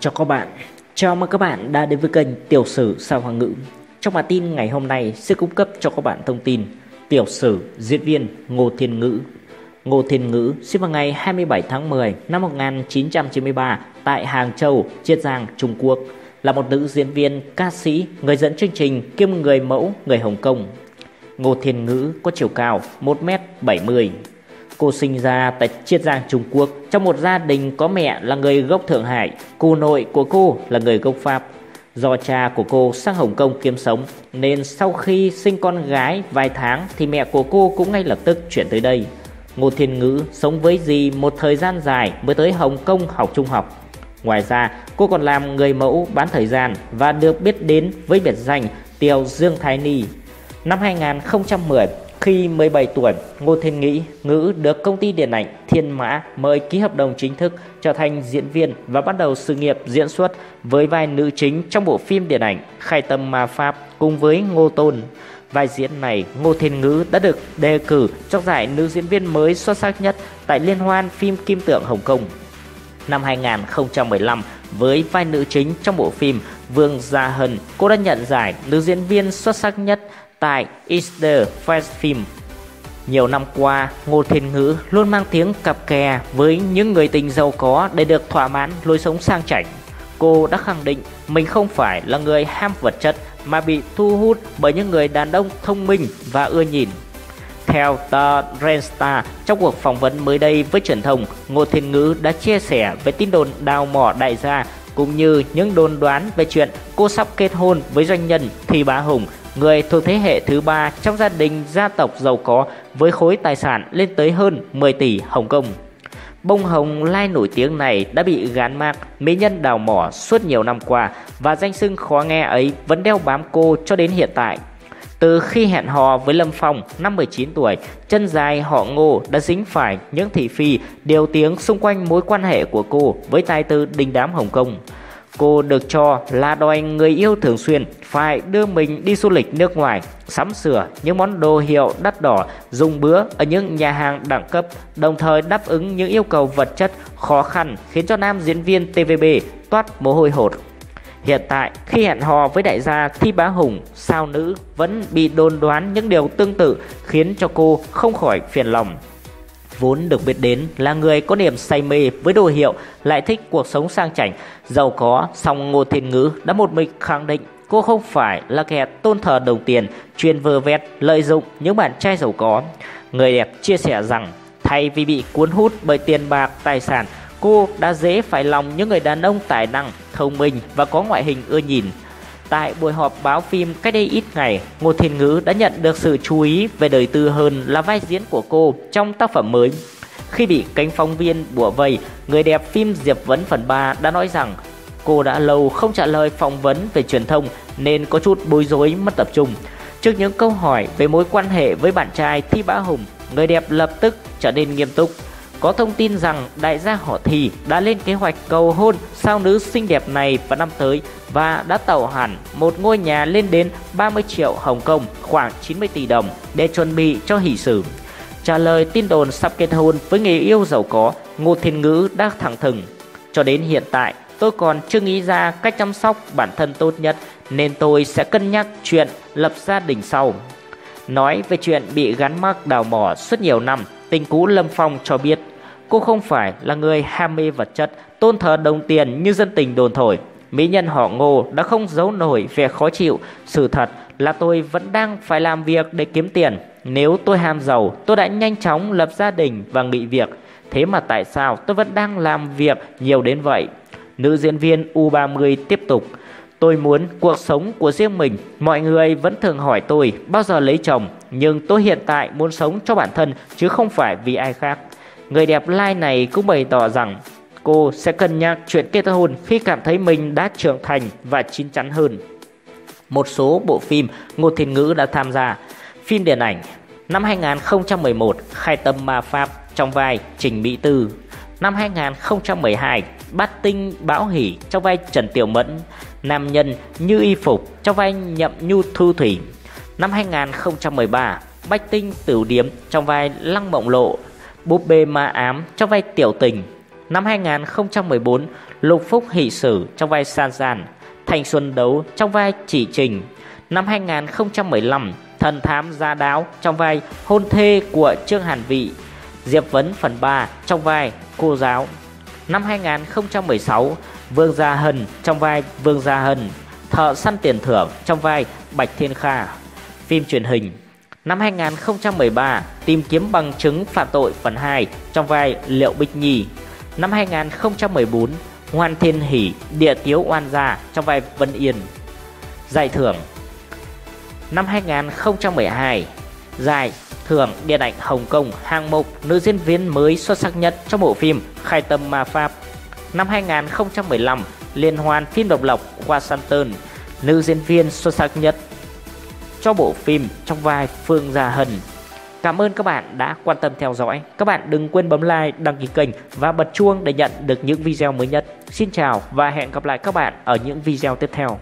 Chào các bạn, chào mừng các bạn đã đến với kênh Tiểu sử sao Hoàng ngữ. Trong bản tin ngày hôm nay sẽ cung cấp cho các bạn thông tin Tiểu sử diễn viên Ngô Thiên Ngữ. Ngô Thiên Ngữ sinh vào ngày 27 tháng 10 năm 1993 tại Hàng Châu, Chiết Giang, Trung Quốc, là một nữ diễn viên, ca sĩ, người dẫn chương trình kiêm người mẫu người Hồng Kông. Ngô Thiên Ngữ có chiều cao 1m70 Cô sinh ra tại Chiết Giang, Trung Quốc trong một gia đình có mẹ là người gốc Thượng Hải, cô nội của cô là người gốc Pháp. Do cha của cô sang Hồng Kông kiếm sống nên sau khi sinh con gái vài tháng thì mẹ của cô cũng ngay lập tức chuyển tới đây. Ngô Thiên Ngữ sống với dì một thời gian dài mới tới Hồng Kông học trung học. Ngoài ra, cô còn làm người mẫu bán thời gian và được biết đến với biệt danh Tiểu Dương Thái Ni. Năm 2010, khi 17 tuổi, Ngô Thiên Nghĩ Ngữ được công ty điện ảnh Thiên Mã mời ký hợp đồng chính thức trở thành diễn viên và bắt đầu sự nghiệp diễn xuất với vai nữ chính trong bộ phim điện ảnh Khai Tâm Ma Pháp cùng với Ngô Tôn. Vai diễn này, Ngô Thiên Ngữ đã được đề cử trong giải nữ diễn viên mới xuất sắc nhất tại Liên hoan phim Kim Tượng Hồng Kông. Năm 2015, với vai nữ chính trong bộ phim Vương Gia Hân, cô đã nhận giải nữ diễn viên xuất sắc nhất tại is the first Film. Nhiều năm qua, Ngô Thiên Ngữ luôn mang tiếng cặp kè với những người tình giàu có để được thỏa mãn lối sống sang chảnh. Cô đã khẳng định mình không phải là người ham vật chất mà bị thu hút bởi những người đàn ông thông minh và ưa nhìn. Theo tờ Renstar, trong cuộc phỏng vấn mới đây với truyền thông, Ngô Thiên Ngữ đã chia sẻ về tin đồn đào mỏ đại gia cũng như những đồn đoán về chuyện cô sắp kết hôn với doanh nhân Thi Bá Hùng người thuộc thế hệ thứ ba trong gia đình gia tộc giàu có với khối tài sản lên tới hơn 10 tỷ Hồng Kông. Bông hồng lai nổi tiếng này đã bị gán mác mỹ nhân đào mỏ suốt nhiều năm qua và danh xưng khó nghe ấy vẫn đeo bám cô cho đến hiện tại. Từ khi hẹn hò với Lâm Phong năm 19 tuổi, chân dài họ Ngô đã dính phải những thị phi điều tiếng xung quanh mối quan hệ của cô với tài tử đình đám Hồng Kông. Cô được cho là đòi người yêu thường xuyên phải đưa mình đi du lịch nước ngoài, sắm sửa những món đồ hiệu đắt đỏ, dùng bữa ở những nhà hàng đẳng cấp, đồng thời đáp ứng những yêu cầu vật chất khó khăn khiến cho nam diễn viên TVB toát mồ hôi hột. Hiện tại, khi hẹn hò với đại gia Thi Bá Hùng, sao nữ vẫn bị đồn đoán những điều tương tự khiến cho cô không khỏi phiền lòng vốn được biết đến là người có niềm say mê với đồ hiệu, lại thích cuộc sống sang chảnh, giàu có, song Ngô Thiên Ngữ đã một mình khẳng định cô không phải là kẻ tôn thờ đồng tiền, chuyên vơ vét, lợi dụng những bạn trai giàu có. Người đẹp chia sẻ rằng thay vì bị cuốn hút bởi tiền bạc, tài sản, cô đã dễ phải lòng những người đàn ông tài năng, thông minh và có ngoại hình ưa nhìn. Tại buổi họp báo phim cách đây ít ngày, Ngô Thiên Ngữ đã nhận được sự chú ý về đời tư hơn là vai diễn của cô trong tác phẩm mới. Khi bị cánh phóng viên bủa vây, người đẹp phim Diệp Vấn phần 3 đã nói rằng cô đã lâu không trả lời phỏng vấn về truyền thông nên có chút bối rối mất tập trung. Trước những câu hỏi về mối quan hệ với bạn trai Thi Bá Hùng, người đẹp lập tức trở nên nghiêm túc. Có thông tin rằng đại gia họ Thì đã lên kế hoạch cầu hôn sao nữ xinh đẹp này vào năm tới và đã tàu hẳn một ngôi nhà lên đến 30 triệu Hồng Kông khoảng 90 tỷ đồng để chuẩn bị cho hỷ sự. Trả lời tin đồn sắp kết hôn với người yêu giàu có, Ngô Thiên Ngữ đã thẳng thừng. Cho đến hiện tại, tôi còn chưa nghĩ ra cách chăm sóc bản thân tốt nhất nên tôi sẽ cân nhắc chuyện lập gia đình sau. Nói về chuyện bị gắn mắc đào mỏ suốt nhiều năm, tình cũ Lâm Phong cho biết cô không phải là người ham mê vật chất, tôn thờ đồng tiền như dân tình đồn thổi. Mỹ nhân họ Ngô đã không giấu nổi vẻ khó chịu. Sự thật là tôi vẫn đang phải làm việc để kiếm tiền. Nếu tôi ham giàu, tôi đã nhanh chóng lập gia đình và nghỉ việc. Thế mà tại sao tôi vẫn đang làm việc nhiều đến vậy? Nữ diễn viên U30 tiếp tục. Tôi muốn cuộc sống của riêng mình. Mọi người vẫn thường hỏi tôi, bao giờ lấy chồng. Nhưng tôi hiện tại muốn sống cho bản thân, chứ không phải vì ai khác. Người đẹp lai này cũng bày tỏ rằng cô sẽ cân nhắc chuyện kết hôn khi cảm thấy mình đã trưởng thành và chín chắn hơn. Một số bộ phim Ngô Thiên Ngữ đã tham gia. Phim điện ảnh Năm 2011 Khai tâm ma pháp trong vai Trình Mỹ Tư Năm 2012 Bát tinh Bão Hỷ trong vai Trần Tiểu Mẫn Nam nhân Như Y Phục trong vai Nhậm Nhu Thu Thủy Năm 2013 Bách tinh Tử Điếm trong vai Lăng Mộng Lộ Búp bê ma ám trong vai Tiểu Tình Năm 2014 Lục Phúc Hỷ Sử trong vai San Gian, Thành Xuân Đấu trong vai Chỉ Trình. Năm 2015, Thần Thám Gia Đáo trong vai Hôn Thê của Trương Hàn Vị, Diệp Vấn phần 3 trong vai Cô Giáo. Năm 2016, Vương Gia Hân trong vai Vương Gia Hân, Thợ săn tiền thưởng trong vai Bạch Thiên Kha. Phim truyền hình Năm 2013, Tìm kiếm bằng chứng phạm tội phần 2 trong vai Liệu Bích Nhi. Năm 2014, Hoan Thiên Hỷ Địa Tiếu Oan Gia trong vai Vân Yên. Giải thưởng Năm 2012, Giải thưởng Điện ảnh Hồng Kông hạng mục nữ diễn viên mới xuất sắc nhất trong bộ phim Khai tâm ma pháp. Năm 2015, Liên hoan phim độc lập Washington, nữ diễn viên xuất sắc nhất cho bộ phim trong vai Phương Gia Hân. Cảm ơn các bạn đã quan tâm theo dõi. Các bạn đừng quên bấm like, đăng ký kênh và bật chuông để nhận được những video mới nhất. Xin chào và hẹn gặp lại các bạn ở những video tiếp theo.